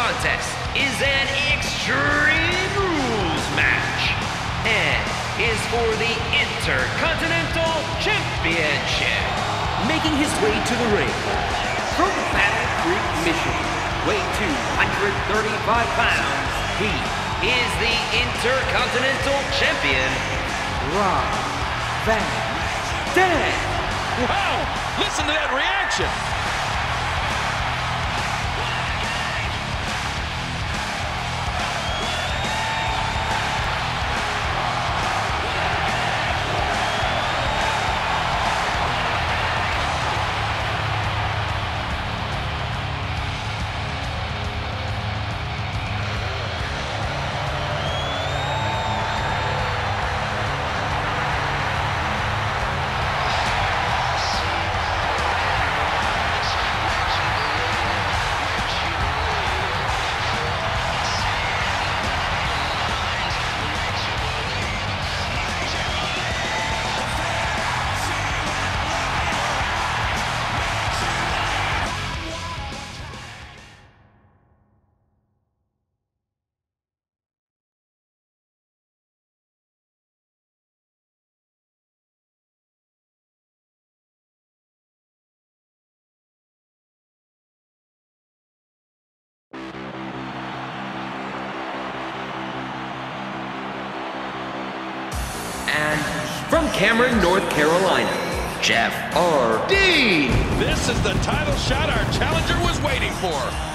Contest is an Extreme Rules match and is for the Intercontinental Championship. Making his way to the ring from Battle Creek, Michigan, weighing 235 pounds, he is the Intercontinental Champion, Rob Van Dam. Wow! Listen to that reaction! And from Cameron, North Carolina, Jeff Hardy. This is the title shot our challenger was waiting for.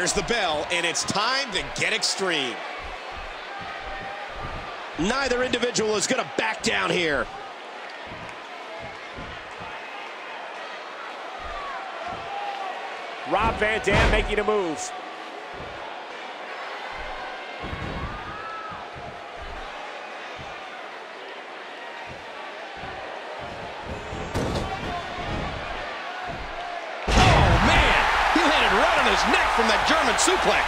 There's the bell, and it's time to get extreme. Neither individual is going to back down here. Rob Van Dam making a move. On his neck from that German suplex.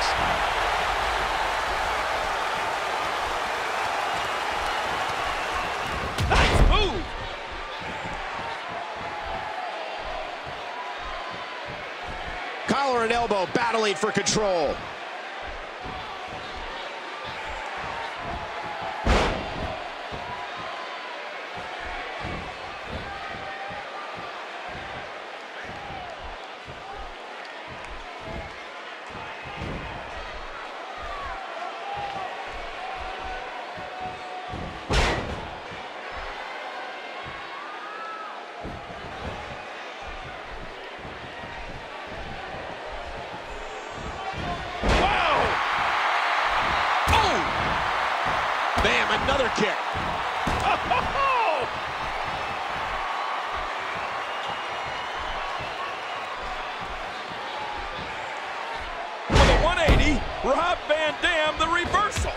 Nice move! Collar and elbow battling for control. Another kick. Oh! For the 180, Rob Van Dam, the reversal.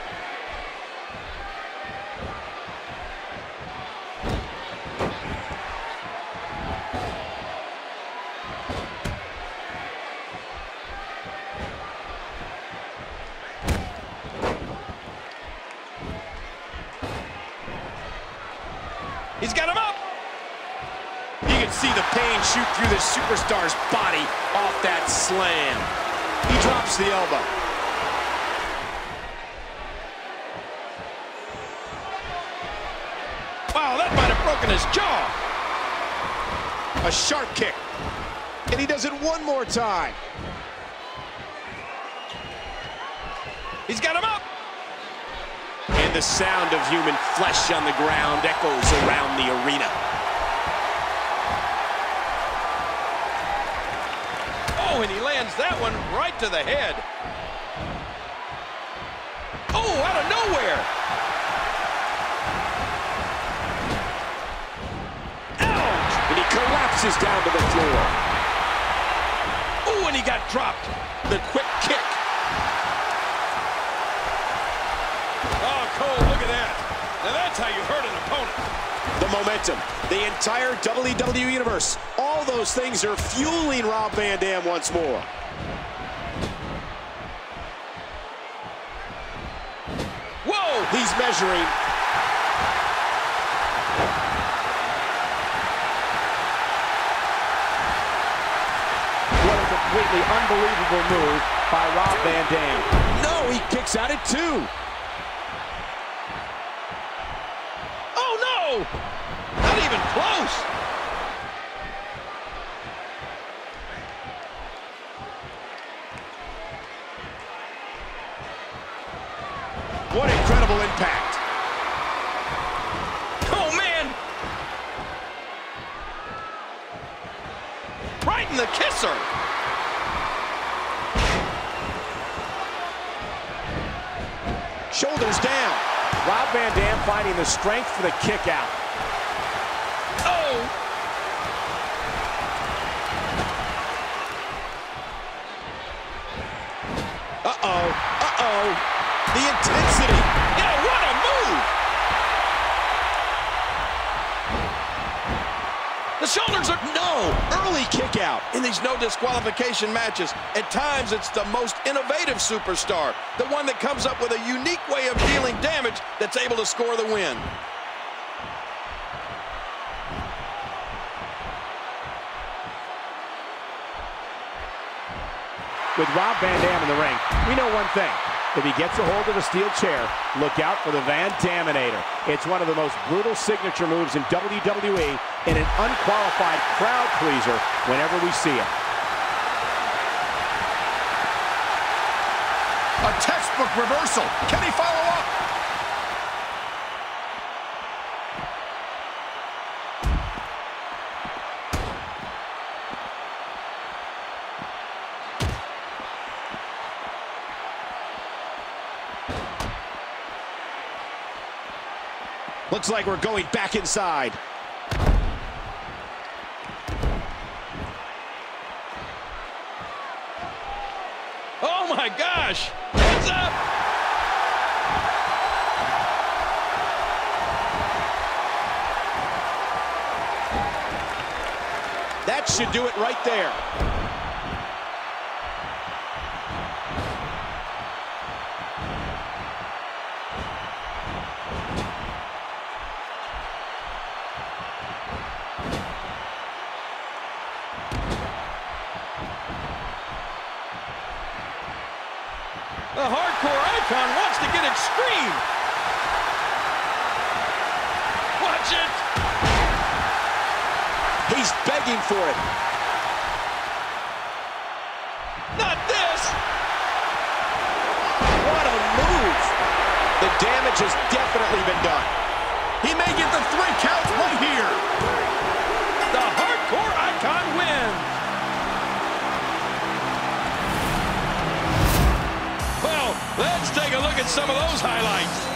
Shoot through the superstar's body off that slam. He drops the elbow. Wow, that might have broken his jaw. A sharp kick. And he does it one more time. He's got him up. And the sound of human flesh on the ground echoes around the arena. Oh, and he lands that one right to the head. Oh, out of nowhere. Ouch! And he collapses down to the floor. Oh, and he got dropped. The quick kick. Oh, Cole, look at that. Now that's how you hurt an opponent. The momentum, the entire WWE Universe, all those things are fueling Rob Van Dam once more. Whoa! He's measuring. What a completely unbelievable move by Rob Van Dam. No, he kicks out at two. Oh, no! Even close. What incredible impact. Oh, man! Right in the kisser. Shoulders down. Rob Van Dam finding the strength for the kick out. Oh! Uh-oh. The intensity. Yeah, what a move! The shoulders are... No. Early kick out. In these no disqualification matches, at times it's the most innovative superstar, the one that comes up with a unique way of dealing damage that's able to score the win. With Rob Van Dam in the ring, we know one thing. If he gets a hold of the steel chair, look out for the Van Daminator. It's one of the most brutal signature moves in WWE and an unqualified crowd pleaser whenever we see it. A textbook reversal. Can he follow Looks like we're going back inside. Oh my gosh! Heads up! That should do it right there. Begging for it. Not this. What a move. The damage has definitely been done. He may get the three counts right here. The hardcore icon wins. Well, let's take a look at some of those highlights.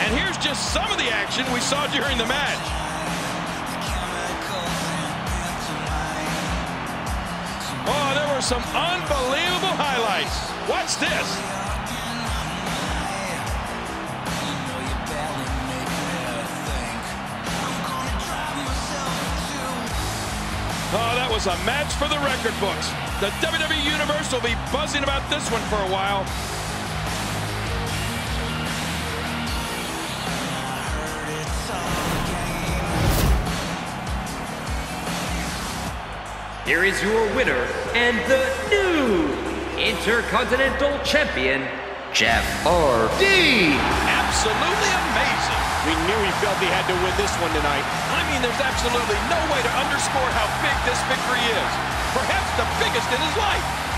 And here's just some of the action we saw during the match. Were some unbelievable highlights. Watch this. Oh, that was a match for the record books. The WWE Universe will be buzzing about this one for a while. Here is your winner and the new Intercontinental Champion, Jeff Hardy. Absolutely amazing. We knew he felt he had to win this one tonight. I mean, there's absolutely no way to underscore how big this victory is. Perhaps the biggest in his life.